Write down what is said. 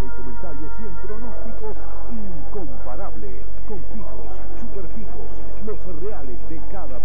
y comentarios y el pronóstico incomparable, con fijos, superfijos, los reales de cada